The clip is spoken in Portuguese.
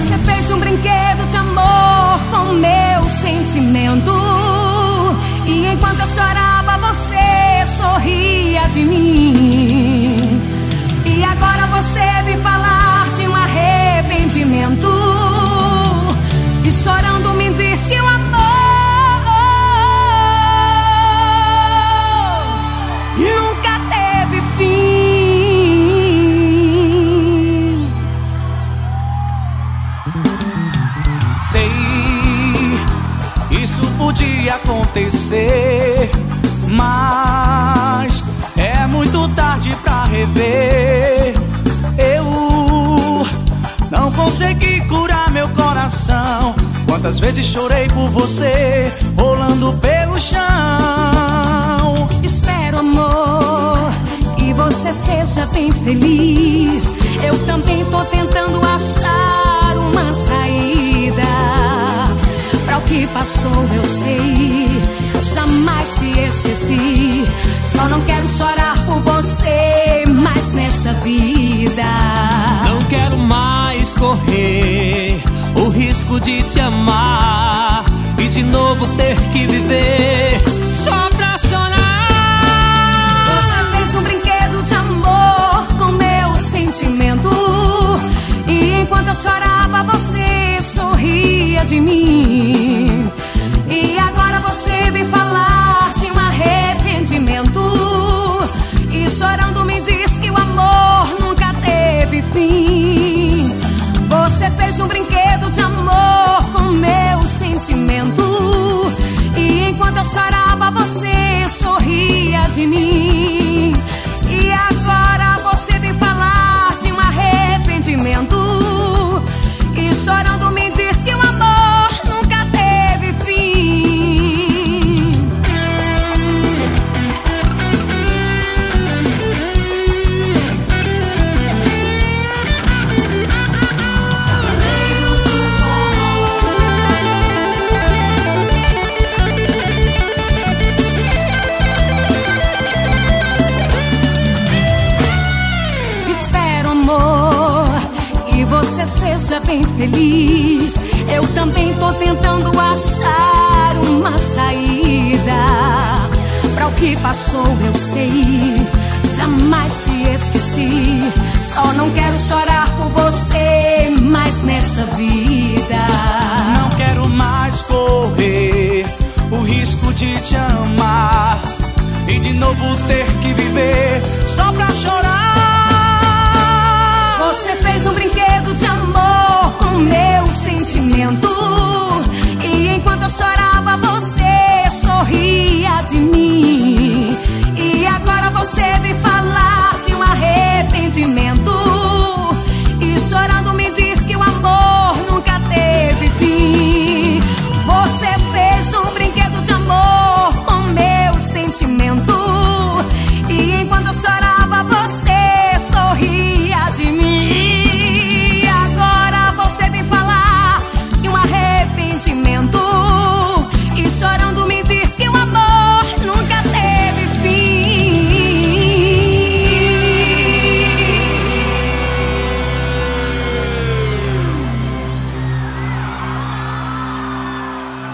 Você fez um brinquedo de amor com meu sentimento. E enquanto eu chorava, você sorria de mim. E agora você vem falar Sei, isso podia acontecer, mas é muito tarde pra rever. Eu não consegui curar meu coração. Quantas vezes chorei por você, rolando pelo chão. Espero, amor, que você seja bem feliz. Passou, eu sei. Jamais te esqueci. Só não quero chorar por você mais nesta vida. Não quero mais correr o risco de te amar e de novo ter que viver só pra chorar. Você fez um brinquedo de amor com meu sentimento. E enquanto eu chorava, você sorria de mim. Fim. Você fez um brinquedo de amor com meu sentimento. E enquanto eu chorava, você sorria de mim. E agora você vem falar de um arrependimento. E chorando você seja bem feliz. Eu também tô tentando achar uma saída. Pra o que passou, eu sei. Jamais te esqueci. Só não quero chorar por você mais nesta vida.